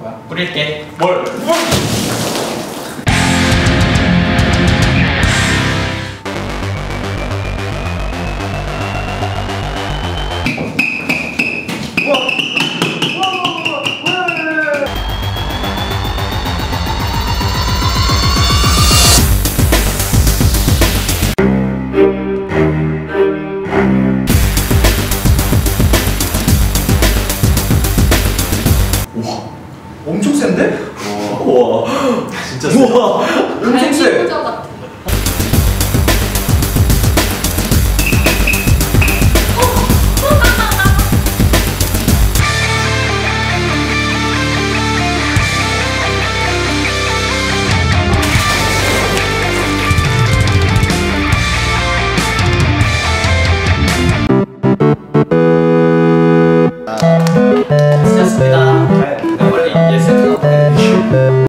뭐야? 뿌릴게. 뭘? 엄청 센데? 우와 진짜 세. 우와 엄청 세. 쓰셨습니다. you.